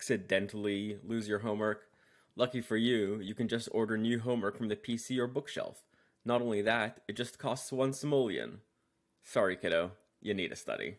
accidentally lose your homework, lucky for you, you can just order new homework from the PC or bookshelf. Not only that, it just costs one simoleon. Sorry, kiddo, you need a study.